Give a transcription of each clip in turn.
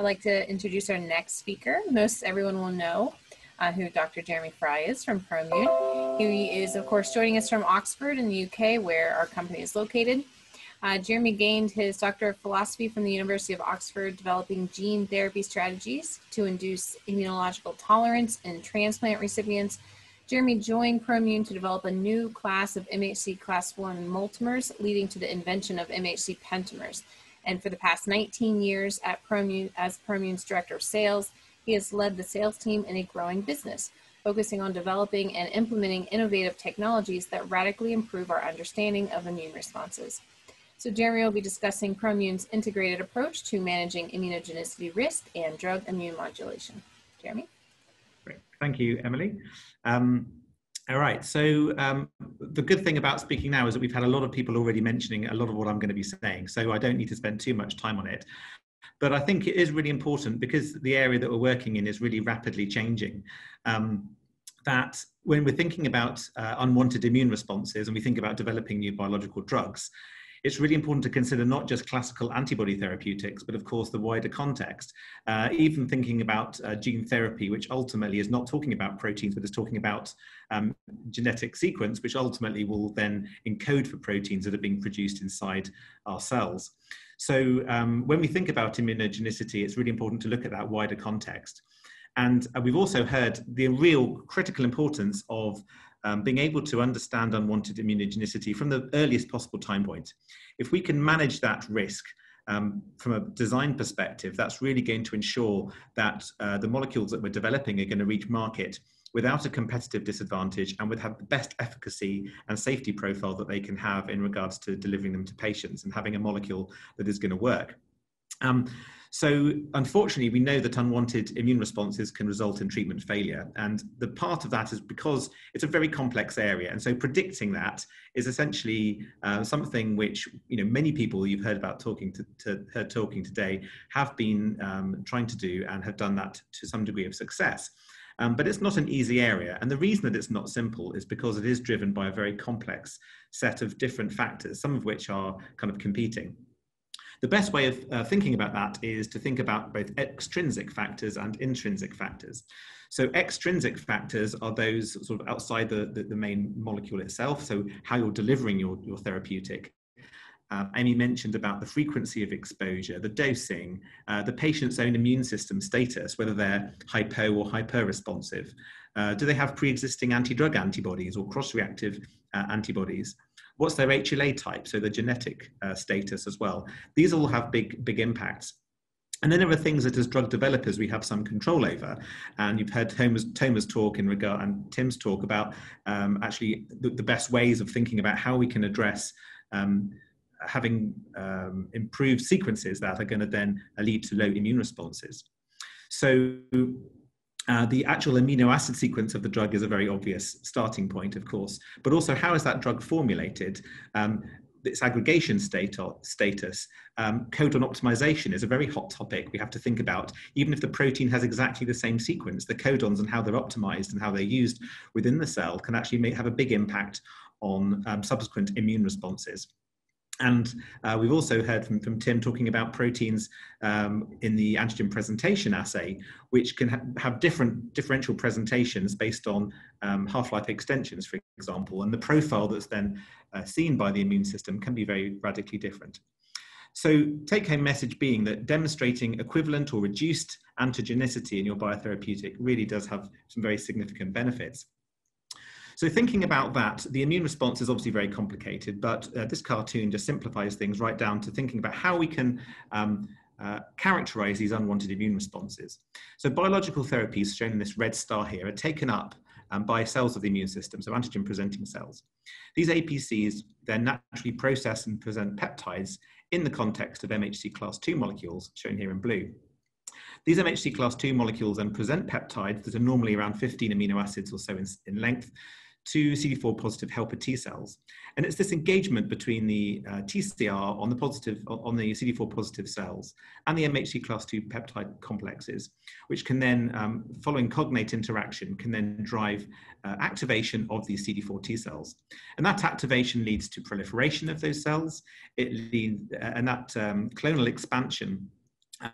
I'd like to introduce our next speaker. Most everyone will know uh, who Dr. Jeremy Fry is from ProImmune. He is, of course, joining us from Oxford in the UK, where our company is located. Uh, Jeremy gained his Doctor of Philosophy from the University of Oxford, developing gene therapy strategies to induce immunological tolerance in transplant recipients. Jeremy joined ProImmune to develop a new class of MHC class 1 multimers, leading to the invention of MHC pentamers. And for the past 19 years at ProImmune, as Promune's Director of Sales, he has led the sales team in a growing business, focusing on developing and implementing innovative technologies that radically improve our understanding of immune responses. So Jeremy will be discussing Promune's integrated approach to managing immunogenicity risk and drug immune modulation. Jeremy? Great. Thank you, Emily. Um, all right, so um, the good thing about speaking now is that we've had a lot of people already mentioning a lot of what I'm going to be saying, so I don't need to spend too much time on it. But I think it is really important because the area that we're working in is really rapidly changing. Um, that when we're thinking about uh, unwanted immune responses and we think about developing new biological drugs, it's really important to consider not just classical antibody therapeutics, but of course the wider context. Uh, even thinking about uh, gene therapy, which ultimately is not talking about proteins, but is talking about um, genetic sequence, which ultimately will then encode for proteins that are being produced inside our cells. So um, when we think about immunogenicity, it's really important to look at that wider context. And uh, we've also heard the real critical importance of um, being able to understand unwanted immunogenicity from the earliest possible time point. If we can manage that risk um, from a design perspective, that's really going to ensure that uh, the molecules that we're developing are going to reach market without a competitive disadvantage and would have the best efficacy and safety profile that they can have in regards to delivering them to patients and having a molecule that is going to work. Um, so unfortunately, we know that unwanted immune responses can result in treatment failure. And the part of that is because it's a very complex area. And so predicting that is essentially uh, something which, you know, many people you've heard about talking to, to heard talking today have been um, trying to do and have done that to some degree of success. Um, but it's not an easy area. And the reason that it's not simple is because it is driven by a very complex set of different factors, some of which are kind of competing. The best way of uh, thinking about that is to think about both extrinsic factors and intrinsic factors. So extrinsic factors are those sort of outside the, the, the main molecule itself, so how you're delivering your, your therapeutic. Uh, Amy mentioned about the frequency of exposure, the dosing, uh, the patient's own immune system status, whether they're hypo or hyper responsive. Uh, do they have pre-existing anti-drug antibodies or cross-reactive uh, antibodies? What's their HLA type, so the genetic uh, status as well? These all have big, big impacts. And then there are things that as drug developers we have some control over. And you've heard Thomas, Thomas talk in regard and Tim's talk about um, actually the, the, best ways of thinking about how we can address um, having um, improved sequences that are going to then lead to low immune responses. So uh, the actual amino acid sequence of the drug is a very obvious starting point, of course, but also how is that drug formulated? Um, its aggregation state status, um, codon optimization is a very hot topic we have to think about. Even if the protein has exactly the same sequence, the codons and how they're optimized and how they're used within the cell can actually make, have a big impact on um, subsequent immune responses. And uh, we've also heard from, from Tim talking about proteins um, in the antigen presentation assay, which can ha have different differential presentations based on um, half-life extensions, for example, and the profile that's then uh, seen by the immune system can be very radically different. So take-home message being that demonstrating equivalent or reduced antigenicity in your biotherapeutic really does have some very significant benefits. So thinking about that, the immune response is obviously very complicated, but uh, this cartoon just simplifies things right down to thinking about how we can um, uh, characterize these unwanted immune responses. So biological therapies shown in this red star here are taken up um, by cells of the immune system, so antigen presenting cells. These APCs then naturally process and present peptides in the context of MHC class II molecules, shown here in blue. These MHC class II molecules then present peptides that are normally around 15 amino acids or so in, in length to CD4 positive helper T cells. And it's this engagement between the uh, TCR on the positive, on the CD4 positive cells and the MHC class II peptide complexes, which can then, um, following cognate interaction, can then drive uh, activation of these CD4 T cells. And that activation leads to proliferation of those cells. It leads, uh, and that um, clonal expansion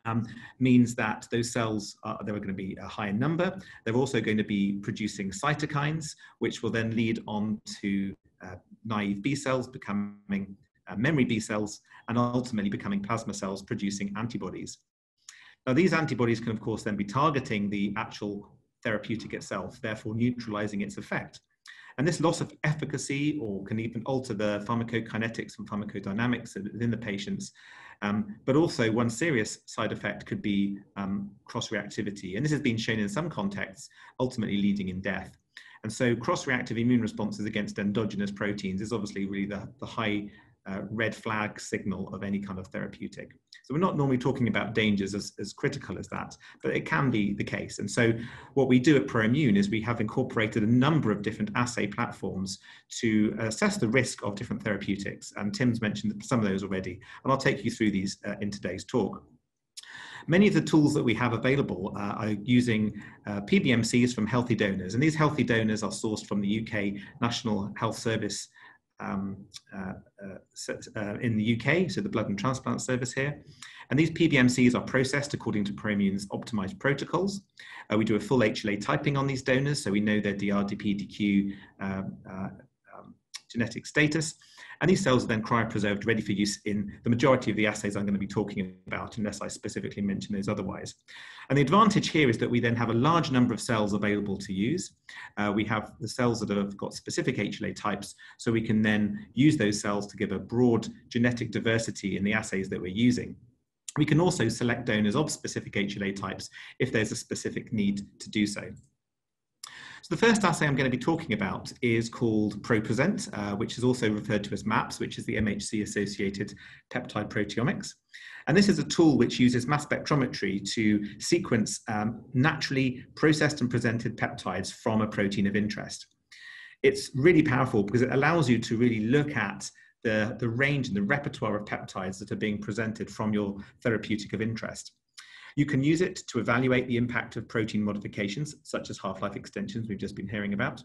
um, means that those cells are they are going to be a higher number. They're also going to be producing cytokines, which will then lead on to uh, naive B cells becoming uh, memory B cells and ultimately becoming plasma cells producing antibodies. Now, these antibodies can, of course, then be targeting the actual therapeutic itself, therefore neutralizing its effect. And this loss of efficacy or can even alter the pharmacokinetics and pharmacodynamics within the patients. Um, but also one serious side effect could be um, cross-reactivity. And this has been shown in some contexts, ultimately leading in death. And so cross-reactive immune responses against endogenous proteins is obviously really the, the high uh, red flag signal of any kind of therapeutic. So we're not normally talking about dangers as, as critical as that, but it can be the case. And so what we do at ProImmune is we have incorporated a number of different assay platforms to assess the risk of different therapeutics. And Tim's mentioned some of those already, and I'll take you through these uh, in today's talk. Many of the tools that we have available uh, are using uh, PBMCs from healthy donors, and these healthy donors are sourced from the UK National Health Service um, uh, uh, uh, in the UK, so the Blood and Transplant Service here. And these PBMCs are processed according to ProImmune's optimized protocols. Uh, we do a full HLA typing on these donors, so we know their DRDP, DQ um, uh, um, genetic status. And these cells are then cryopreserved, ready for use in the majority of the assays I'm going to be talking about, unless I specifically mention those otherwise. And the advantage here is that we then have a large number of cells available to use. Uh, we have the cells that have got specific HLA types, so we can then use those cells to give a broad genetic diversity in the assays that we're using. We can also select donors of specific HLA types if there's a specific need to do so. So the first assay I'm going to be talking about is called ProPresent, uh, which is also referred to as MAPS, which is the MHC-associated peptide proteomics. And this is a tool which uses mass spectrometry to sequence um, naturally processed and presented peptides from a protein of interest. It's really powerful because it allows you to really look at the, the range and the repertoire of peptides that are being presented from your therapeutic of interest. You can use it to evaluate the impact of protein modifications, such as half-life extensions we've just been hearing about.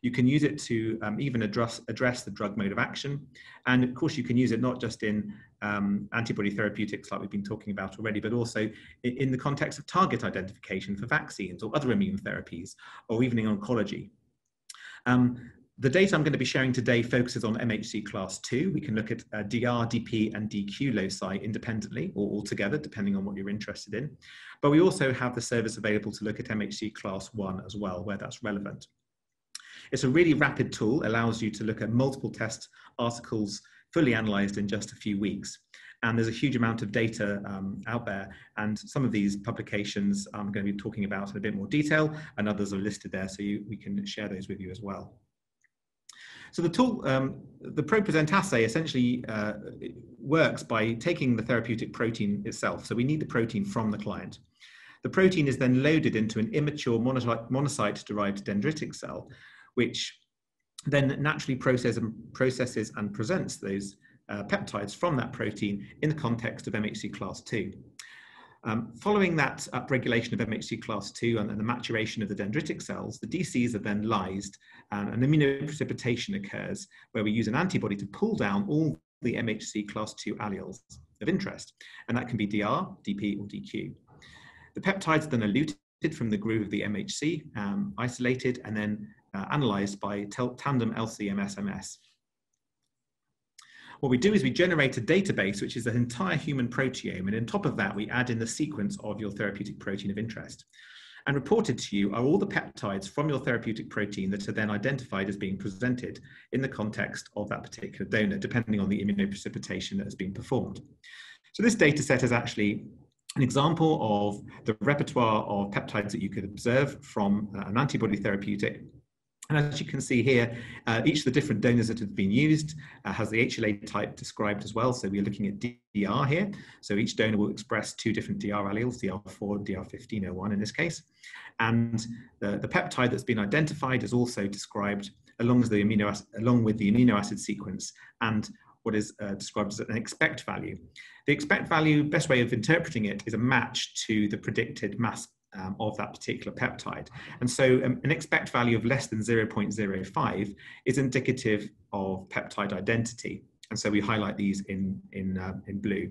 You can use it to um, even address, address the drug mode of action. And of course, you can use it not just in um, antibody therapeutics like we've been talking about already, but also in, the context of target identification for vaccines or other immune therapies, or even in oncology. Um, the data I'm going to be sharing today focuses on MHC class 2. We can look at uh, DR, DP, and DQ loci independently or altogether, depending on what you're interested in. But we also have the service available to look at MHC class 1 as well, where that's relevant. It's a really rapid tool, allows you to look at multiple test articles fully analyzed in just a few weeks. And there's a huge amount of data um, out there. And some of these publications I'm going to be talking about in a bit more detail, and others are listed there, so you, we can share those with you as well. So the tool, um, the ProPresent assay essentially uh, works by taking the therapeutic protein itself. So we need the protein from the client. The protein is then loaded into an immature monocyte-derived dendritic cell, which then naturally process and processes and presents those uh, peptides from that protein in the context of MHC class 2. Um, following that upregulation of MHC class 2 and, and, the maturation of the dendritic cells, the DCs are then lysed and an immunoprecipitation occurs where we use an antibody to pull down all the MHC class 2 alleles of interest. And that can be DR, DP, or DQ. The peptides are then eluted from the groove of the MHC, um, isolated, and then uh, analyzed by tandem LC-MS-MS. What we do is we generate a database, which is an entire human proteome, and on top of that, we add in the sequence of your therapeutic protein of interest. And reported to you are all the peptides from your therapeutic protein that are then identified as being presented in the context of that particular donor, depending on the immunoprecipitation that has been performed. So this data set is actually an example of the repertoire of peptides that you could observe from uh, an antibody therapeutic and as you can see here, uh, each of the different donors that have been used uh, has the HLA type described as well. So we're looking at DR here. So each donor will express two different DR alleles, DR4, DR1501 in this case. And the, the peptide that's been identified is also described along with the amino along with the amino acid sequence and what is uh, described as an expect value. The expect value, best way of interpreting it, is a match to the predicted mass um, of that particular peptide. And so um, an expect value of less than 0.05 is indicative of peptide identity. And so we highlight these in, in, uh, in blue.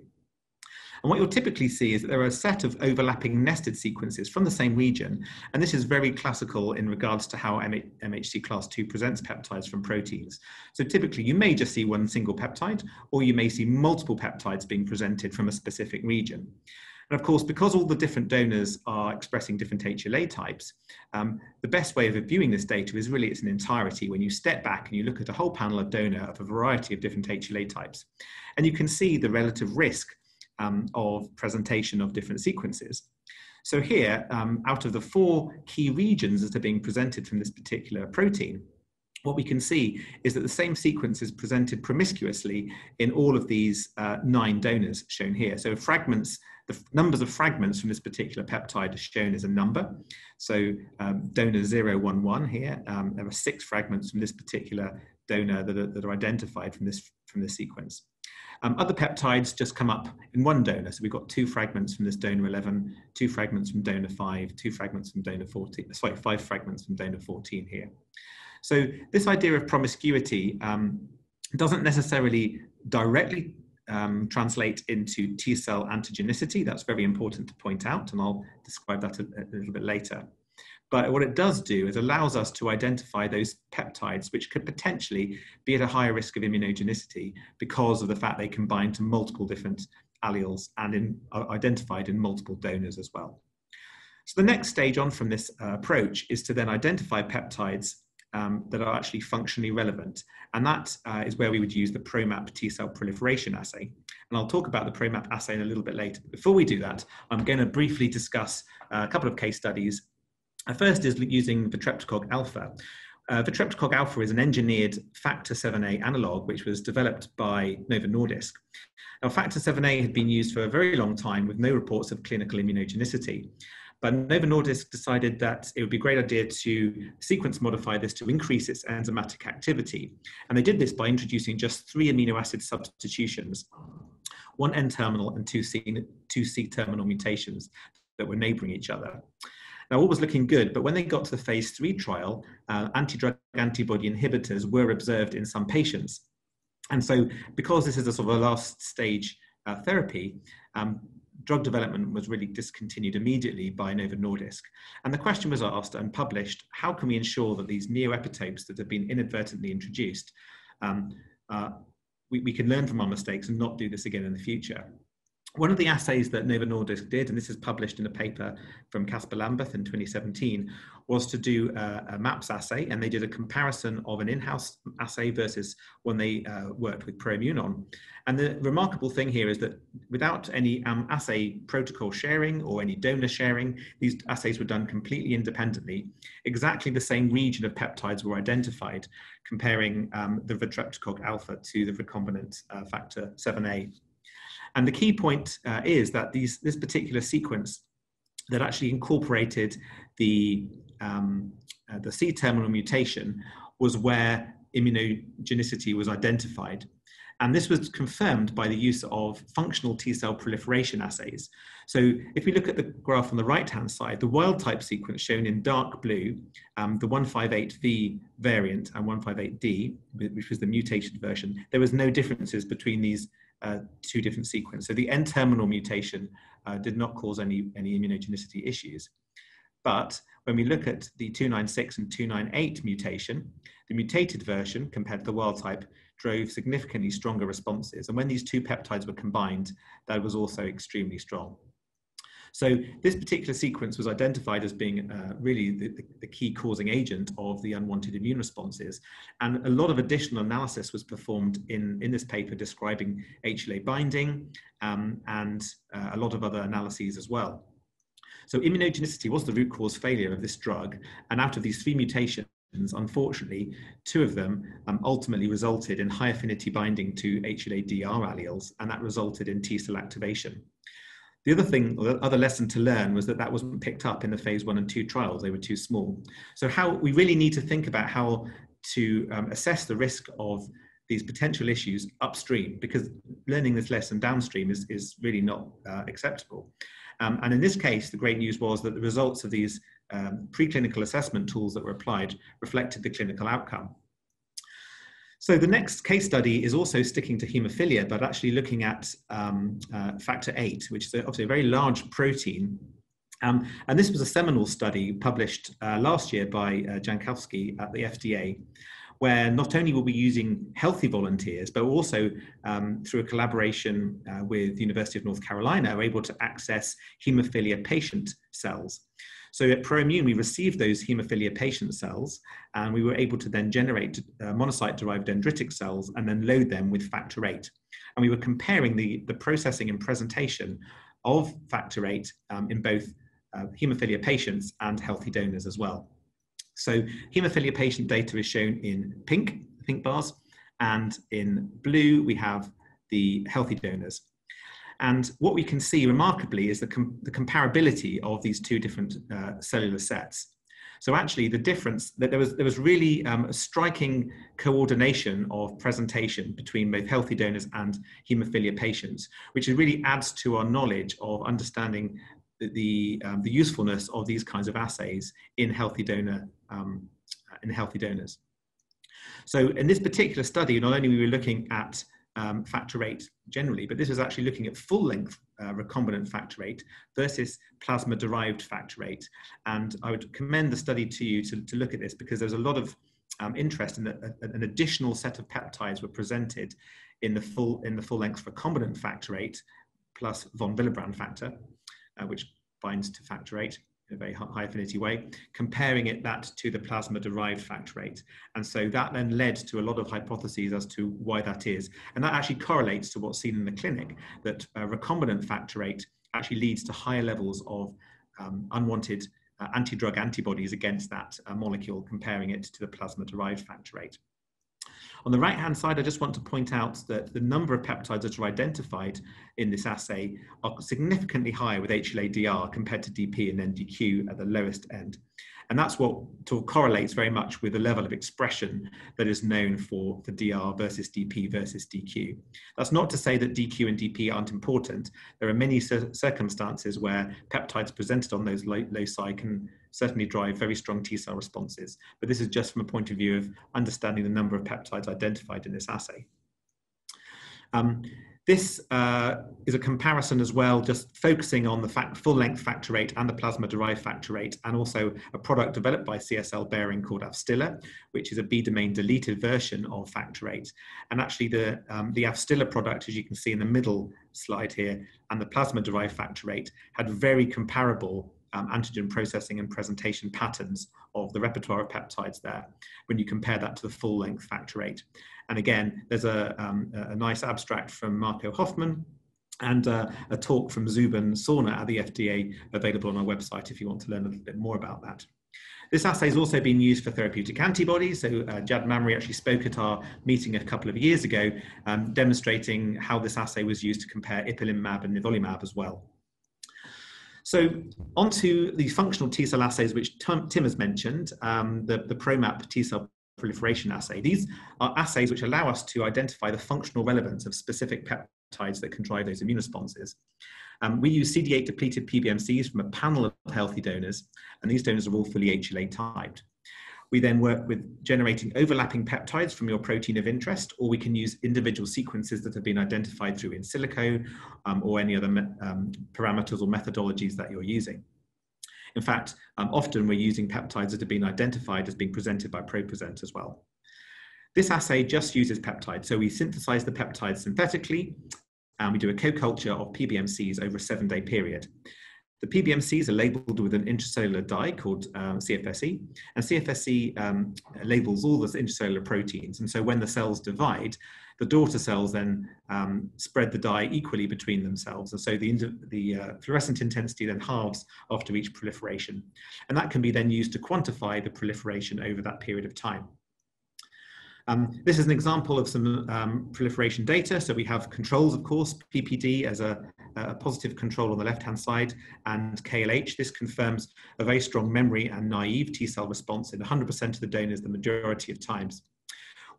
And what you'll typically see is that there are a set of overlapping nested sequences from the same region. And this is very classical in regards to how MHC class 2 presents peptides from proteins. So typically you may just see one single peptide, or you may see multiple peptides being presented from a specific region. And of course, because all the different donors are expressing different HLA types, um, the best way of viewing this data is really it's an entirety when you step back and you look at a whole panel of donor of a variety of different HLA types. And you can see the relative risk um, of presentation of different sequences. So here, um, out of the four key regions that are being presented from this particular protein, what we can see is that the same sequence is presented promiscuously in all of these uh, nine donors shown here. So fragments, the numbers of fragments from this particular peptide are shown as a number. So um, donor 011 here, um, there are six fragments from this particular donor that are, that are identified from this, from this sequence. Um, other peptides just come up in one donor. So we've got two fragments from this donor 11, two fragments from donor 5, two fragments from donor 14, sorry, five fragments from donor 14 here. So this idea of promiscuity um, doesn't necessarily directly um, translate into T cell antigenicity. That's very important to point out, and I'll describe that a, a, little bit later. But what it does do is allows us to identify those peptides which could potentially be at a higher risk of immunogenicity because of the fact they can bind to multiple different alleles and in, are identified in multiple donors as well. So the next stage on from this uh, approach is to then identify peptides um, that are actually functionally relevant. And that uh, is where we would use the ProMap T cell proliferation assay. And I'll talk about the ProMap assay in a little bit later. But before we do that, I'm going to briefly discuss uh, a couple of case studies. The first is using the Vitreptocog alpha. Uh, Vitreptocog alpha is an engineered factor 7A analog which was developed by Novo Nordisk. Now, factor 7A had been used for a very long time with no reports of clinical immunogenicity. But Novo Nordisk decided that it would be a great idea to sequence modify this to increase its enzymatic activity. And they did this by introducing just three amino acid substitutions, one N-terminal and two C, two C-terminal mutations that were neighboring each other. Now, all was looking good, but when they got to the phase three trial, uh, anti-drug antibody inhibitors were observed in some patients. And so, because this is a sort of a last stage uh, therapy, um, drug development was really discontinued immediately by Novo Nordisk. And the question was asked and published, how can we ensure that these neoepitopes that have been inadvertently introduced, um, uh, we, we can learn from our mistakes and not do this again in the future? One of the assays that Novo Nordisk did, and this is published in a paper from Casper Lambeth in 2017, was to do a, a MAPS assay, and they did a comparison of an in-house assay versus one they uh, worked with ProImmune on. And the remarkable thing here is that without any um, assay protocol sharing or any donor sharing, these assays were done completely independently. Exactly the same region of peptides were identified, comparing um, the Vitreptocog alpha to the recombinant uh, factor 7A and the key point uh, is that these, this particular sequence that actually incorporated the, um, uh, the C-terminal mutation was where immunogenicity was identified. And this was confirmed by the use of functional T cell proliferation assays. So if we look at the graph on the right-hand side, the wild type sequence shown in dark blue, um, the 158V variant and 158D, which was the mutated version, there was no differences between these uh, two different sequences. So the N-terminal mutation uh, did not cause any, any immunogenicity issues. But when we look at the 296 and 298 mutation, the mutated version compared to the wild type drove significantly stronger responses. And when these two peptides were combined, that was also extremely strong. So this particular sequence was identified as being uh, really the, the, the, key causing agent of the unwanted immune responses. And a lot of additional analysis was performed in, in this paper describing HLA binding um, and uh, a lot of other analyses as well. So immunogenicity was the root cause failure of this drug. And out of these three mutations, unfortunately, two of them um, ultimately resulted in high affinity binding to HLA-DR alleles, and that resulted in T cell activation. The other thing, the other lesson to learn was that that wasn't picked up in the phase one and two trials. They were too small. So how we really need to think about how to um, assess the risk of these potential issues upstream because learning this lesson downstream is, is really not uh, acceptable. Um, and in this case, the great news was that the results of these um, preclinical assessment tools that were applied reflected the clinical outcome. So the next case study is also sticking to haemophilia, but actually looking at um, uh, factor VIII, which is obviously a very large protein. Um, and this was a seminal study published uh, last year by uh, Jankowski at the FDA, where not only were we using healthy volunteers, but also um, through a collaboration uh, with the University of North Carolina, were able to access haemophilia patient cells. So at ProImmune, we received those haemophilia patient cells, and we were able to then generate uh, monocyte-derived dendritic cells and then load them with factor VIII. And we were comparing the, the processing and presentation of factor VIII um, in both uh, haemophilia patients and healthy donors as well. So haemophilia patient data is shown in pink, pink bars, and in blue we have the healthy donors. And what we can see remarkably is the, com the comparability of these two different uh, cellular sets. So actually the difference that there was, there was really um, a striking coordination of presentation between both healthy donors and haemophilia patients, which really adds to our knowledge of understanding the, um, the usefulness of these kinds of assays in healthy donor, um, in healthy donors. So in this particular study, not only were we looking at um, factor VIII generally, but this is actually looking at full length uh, recombinant factor VIII versus plasma derived factor VIII. And I would commend the study to you to, to look at this because there's a lot of um, interest in that an additional set of peptides were presented in the full, in the full length recombinant factor VIII plus von Willebrand factor, uh, which binds to factor VIII a very high affinity way, comparing it that to the plasma derived factor VIII. And so that then led to a lot of hypotheses as to why that is. And that actually correlates to what's seen in the clinic, that uh, recombinant factor VIII actually leads to higher levels of um, unwanted uh, anti-drug antibodies against that uh, molecule, comparing it to the plasma derived factor VIII. On the right-hand side, I just want to point out that the number of peptides that are identified in this assay are significantly higher with HLA-DR compared to DP and NDQ at the lowest end. And that's what correlates very much with the level of expression that is known for, for DR versus DP versus DQ. That's not to say that DQ and DP aren't important. There are many circumstances where peptides presented on those loci can certainly drive very strong T cell responses. But this is just from a point of view of understanding the number of peptides identified in this assay. Um, this uh, is a comparison as well, just focusing on the fact, full length factor VIII and the plasma derived factor VIII, and also a product developed by CSL Behring called Afstilla, which is a B domain deleted version of factor VIII. And actually, the, um, the Afstilla product, as you can see in the middle slide here, and the plasma derived factor VIII had very comparable um, antigen processing and presentation patterns of the repertoire of peptides there when you compare that to the full length factor eight. And again, there's a, um, a nice abstract from Marco Hoffman and uh, a talk from Zubin Sauna at the FDA available on our website if you want to learn a little bit more about that. This assay has also been used for therapeutic antibodies. So uh, Jad Mamry actually spoke at our meeting a couple of years ago, um, demonstrating how this assay was used to compare ipilimumab and nivolumab as well. So onto the functional T cell assays, which Tim, has mentioned, um, the, the ProMap T cell proliferation assay. These are assays which allow us to identify the functional relevance of specific peptides that can drive those immune responses. Um, we use CD8 depleted PBMCs from a panel of healthy donors, and these donors are all fully HLA typed. We then work with generating overlapping peptides from your protein of interest, or we can use individual sequences that have been identified through in silico um, or any other um, parameters or methodologies that you're using. In fact, um, often we're using peptides that have been identified as being presented by ProPresent as well. This assay just uses peptides. So we synthesize the peptides synthetically and we do a co-culture of PBMCs over a seven day period. The PBMCs are labeled with an intracellular dye called um, CFSE, and CFSE um, labels all the intracellular proteins. And so when the cells divide, the daughter cells then um, spread the dye equally between themselves. And so the, the uh, fluorescent intensity then halves after each proliferation. And that can be then used to quantify the proliferation over that period of time. Um, this is an example of some um, proliferation data. So we have controls, of course, PPD as a, a positive control on the left-hand side, and KLH. This confirms a very strong memory and naive T-cell response in 100% of the donors the majority of times.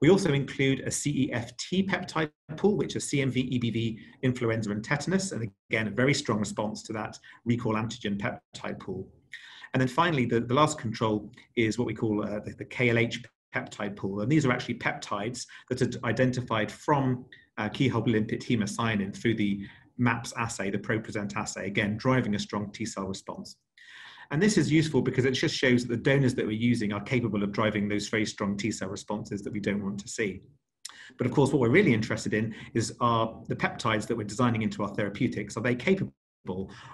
We also include a CEFT peptide pool, which is CMV, EBV, influenza, and tetanus, and again, a very strong response to that recall antigen peptide pool. And then finally, the, the last control is what we call uh, the, the KLH peptide pool. And these are actually peptides that are identified from uh, keyhole limpet hemocyanin through the MAPS assay, the ProPresent assay, again, driving a strong T cell response. And this is useful because it just shows that the donors that we're using are capable of driving those very strong T cell responses that we don't want to see. But of course, what we're really interested in is are the peptides that we're designing into our therapeutics, are they capable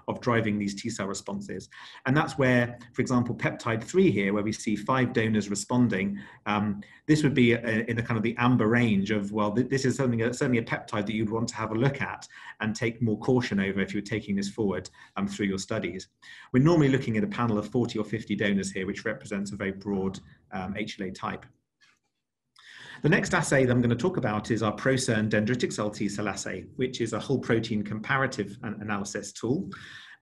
of driving these T cell responses. And that's where, for example, peptide 3 here, where we see five donors responding, um, this would be a, in the kind of the amber range of, well, th this is something, certainly a peptide that you'd want to have a look at and take more caution over if you're taking this forward um, through your studies. We're normally looking at a panel of 40 or 50 donors here, which represents a very broad um, HLA type. The next assay that I'm going to talk about is our ProCern dendritic cell T cell assay, which is a whole protein comparative analysis tool.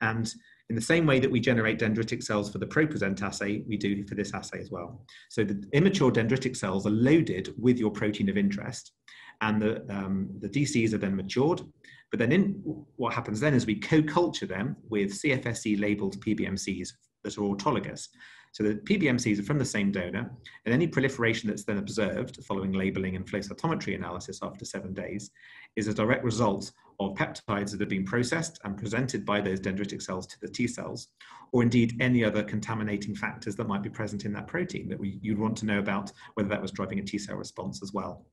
And in the same way that we generate dendritic cells for the ProPresent assay, we do for this assay as well. So the immature dendritic cells are loaded with your protein of interest, and the, um, the DCs are then matured. But then in, what happens then is we co-culture them with CFSC labeled PBMCs that are autologous. So the PBMCs are from the same donor, and any proliferation that's then observed following labeling and flow cytometry analysis after seven days is a direct result of peptides that have been processed and presented by those dendritic cells to the T cells, or indeed any other contaminating factors that might be present in that protein that we, you'd want to know about whether that was driving a T cell response as well.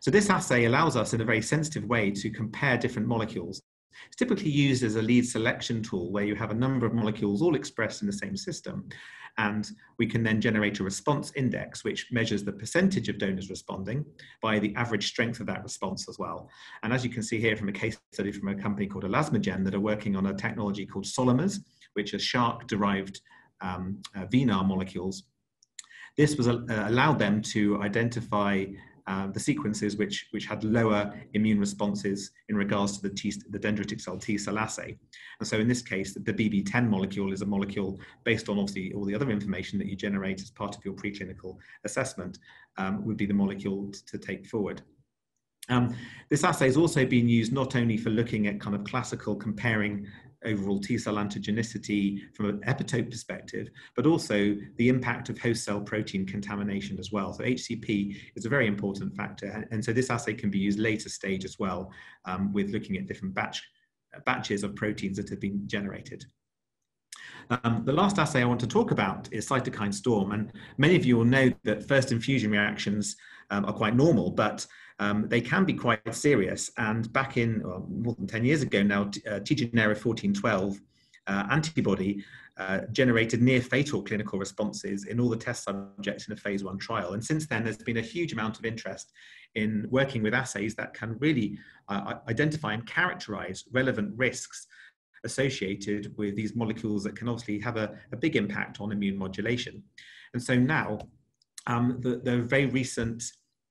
So this assay allows us in a very sensitive way to compare different molecules it's typically used as a lead selection tool where you have a number of molecules all expressed in the same system. And we can then generate a response index, which measures the percentage of donors responding by the average strength of that response as well. And as you can see here from a case study from a company called Elasmogen that are working on a technology called Solomers, which are shark-derived um, uh, VNAR molecules. This was uh, allowed them to identify uh, the sequences which, which had lower immune responses in regards to the, T, the dendritic cell T cell assay. And so in this case, the, the BB10 molecule is a molecule based on obviously all the other information that you generate as part of your preclinical assessment um, would be the molecule to take forward. Um, this assay has also been used not only for looking at kind of classical comparing overall T cell antigenicity from an epitope perspective, but also the impact of host cell protein contamination as well. So HCP is a very important factor. And, so this assay can be used later stage as well um, with looking at different batch, batches of proteins that have been generated. Um, the last assay I want to talk about is cytokine storm. And many of you will know that first infusion reactions um, are quite normal, but um, they can be quite serious. And back in well, more than 10 years ago now, uh, TeGenera 1412 uh, antibody uh, generated near fatal clinical responses in all the test subjects in a phase one trial. And since then, there's been a huge amount of interest in working with assays that can really uh, identify and characterize relevant risks associated with these molecules that can obviously have a, a big impact on immune modulation. And so now, um, the, the very recent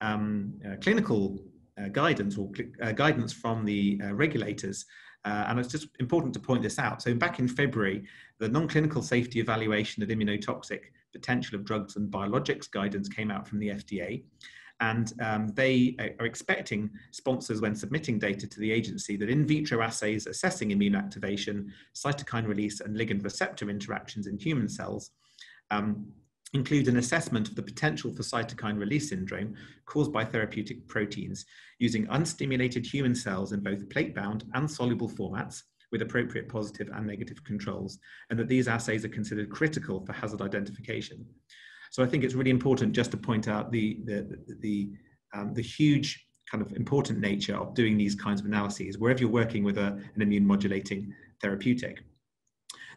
um, uh, clinical uh, guidance or uh, guidance from the uh, regulators. Uh, and it's just important to point this out. So back in February, the non-clinical safety evaluation of immunotoxic potential of drugs and biologics guidance came out from the FDA. And um, they are expecting sponsors, when submitting data to the agency, that in vitro assays assessing immune activation, cytokine release, and ligand receptor interactions in human cells um, include an assessment of the potential for cytokine release syndrome caused by therapeutic proteins using unstimulated human cells in both plate-bound and soluble formats with appropriate positive and negative controls, and that these assays are considered critical for hazard identification. So I think it's really important just to point out the, the, the, um, the huge kind of important nature of doing these kinds of analyses wherever you're working with a, an immune modulating therapeutic.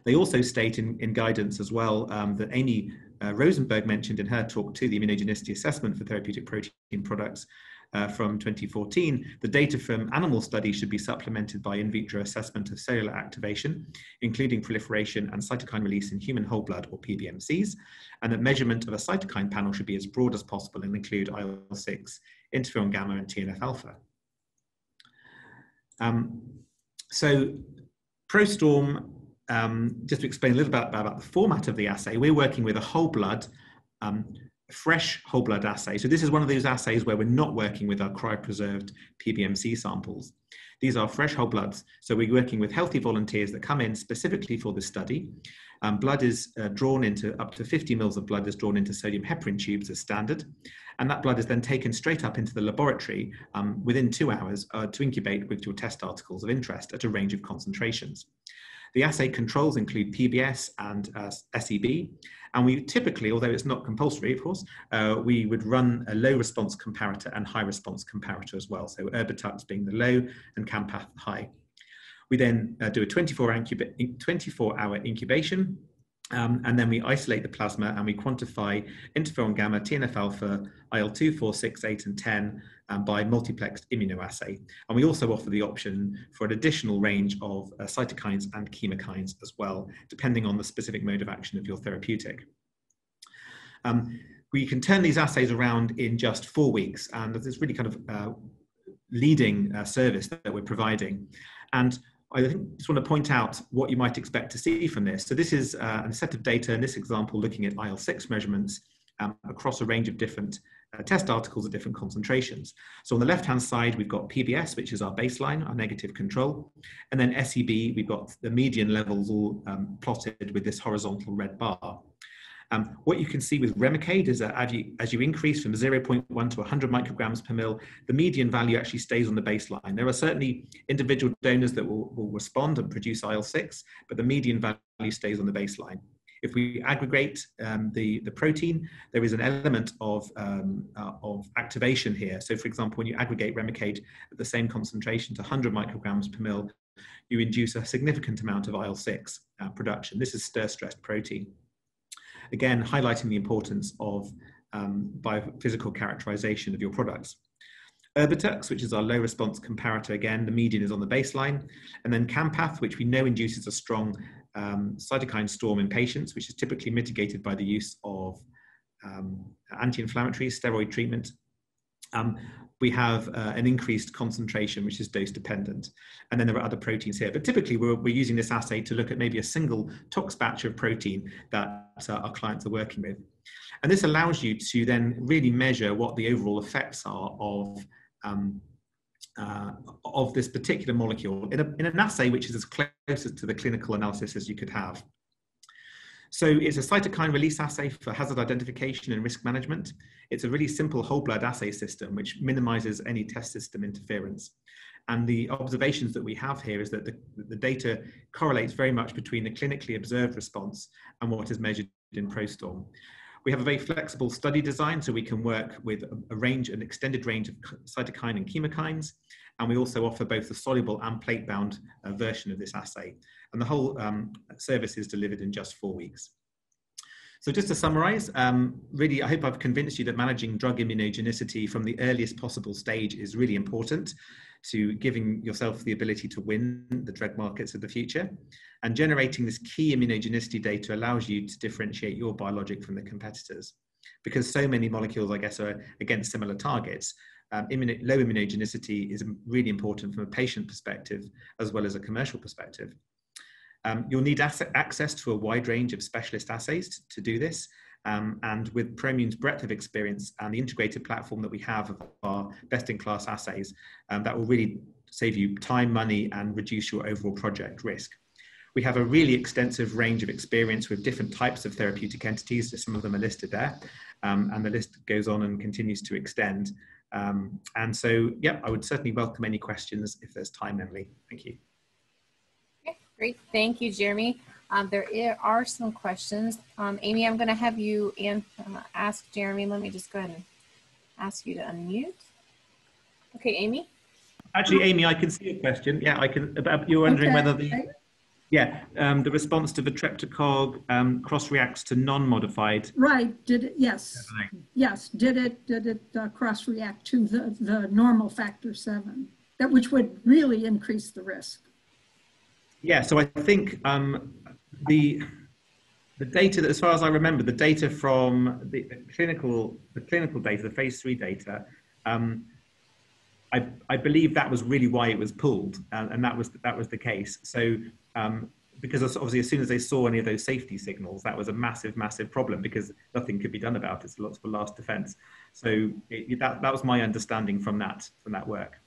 They also state in, in guidance as well um, that Amy uh, Rosenberg mentioned in her talk to the immunogenicity assessment for therapeutic protein products uh, from 2014, the data from animal studies should be supplemented by in vitro assessment of cellular activation, including proliferation and cytokine release in human whole blood or PBMCs, and that measurement of a cytokine panel should be as broad as possible and include IL-6, interferon gamma, and TNF-alpha. Um, so ProStorm um, just to explain a little bit about, about, the format of the assay, we're working with a whole blood um, fresh whole blood assay. So this is one of those assays where we're not working with our cryopreserved PBMC samples. These are fresh whole bloods. So we're working with healthy volunteers that come in specifically for this study. Um, blood is uh, drawn into up to 50 mils of blood is drawn into sodium heparin tubes as standard. And that blood is then taken straight up into the laboratory um, within two hours uh, to incubate with your test articles of interest at a range of concentrations. The assay controls include PBS and uh, SEB, and we typically, although it's not compulsory, of course, uh, we would run a low response comparator and high response comparator as well. So Erbitux being the low and Campath high. We then uh, do a 24 hour, 24 hour incubation um, and then we isolate the plasma and we quantify interferon gamma, TNF alpha, IL-2, 4, 6, 8, and 10 um, by multiplexed immunoassay. And we also offer the option for an additional range of uh, cytokines and chemokines as well, depending on the specific mode of action of your therapeutic. Um, we can turn these assays around in just four weeks, and this is really kind of uh, leading uh, service that we're providing. And I think just want to point out what you might expect to see from this. So this is uh, a set of data in this example looking at IL-6 measurements um, across a range of different uh, test articles at different concentrations. So on the left-hand side, we've got PBS, which is our baseline, our negative control. And then SEB, we've got the median levels all um, plotted with this horizontal red bar. Um, what you can see with Remicade is that as you, as you increase from 0.1 to 100 micrograms per mil, the median value actually stays on the baseline. There are certainly individual donors that will, will respond and produce IL-6, but the median value stays on the baseline. If we aggregate um, the, the protein, there is an element of, um, uh, of activation here. So for example, when you aggregate Remicade at the same concentration to 100 micrograms per mil, you induce a significant amount of IL-6 uh, production. This is stir-stressed protein again, highlighting the importance of um, biophysical characterization of your products. Erbitux, which is our low response comparator, again, the median is on the baseline. And then Campath, which we know induces a strong um, cytokine storm in patients, which is typically mitigated by the use of um, anti-inflammatory steroid treatment. Um, we have uh, an increased concentration, which is dose dependent. And then there are other proteins here. But typically, we're, we're using this assay to look at maybe a single tox batch of protein that uh, our clients are working with. And this allows you to then really measure what the overall effects are of, um, uh, of this particular molecule in, a, in an assay which is as close to the clinical analysis as you could have. So it's a cytokine release assay for hazard identification and risk management. It's a really simple whole blood assay system which minimizes any test system interference. And the observations that we have here is that the, the data correlates very much between the clinically observed response and what is measured in ProStorm. We have a very flexible study design, so we can work with a, range, an extended range of cytokine and chemokines, and we also offer both the soluble and plate-bound uh, version of this assay. And the whole um, service is delivered in just four weeks. So just to summarize, um, really, I hope I've convinced you that managing drug immunogenicity from the earliest possible stage is really important to giving yourself the ability to win the drug markets of the future. And generating this key immunogenicity data allows you to differentiate your biologic from the competitors. Because so many molecules, I guess, are against similar targets, um, low immunogenicity is really important from a patient perspective as well as a commercial perspective. Um, you'll need access to a wide range of specialist assays to, do this. Um, and with Promune's breadth of experience and the integrated platform that we have of our best-in-class assays, um, that will really save you time, money, and reduce your overall project risk. We have a really extensive range of experience with different types of therapeutic entities. So some of them are listed there, um, and the list goes on and continues to extend. Um, and so, yeah, I would certainly welcome any questions if there's time, Emily. Thank you. Okay, Great, thank you, Jeremy. Um, there are some questions. Um, Amy, I'm going to have you uh, ask Jeremy. Let me just go ahead and ask you to unmute. Okay, Amy. Actually, Amy, I can see a question. Yeah, I can. About you're wondering okay. whether the yeah um, the response to the Treptocog um, cross reacts to non-modified. Right. Did it? Yes. Yes. Did it? Did it uh, cross react to the the normal factor seven? That which would really increase the risk. Yeah, so I think um, the the data, that, as far as I remember, the data from the, the clinical the clinical data, the phase three data, um, I, I believe that was really why it was pulled, uh, and that was that was the case. So um, because obviously as soon as they saw any of those safety signals, that was a massive, massive problem because nothing could be done about it. So lots of last defense. So it, that, that was my understanding from that, from that work.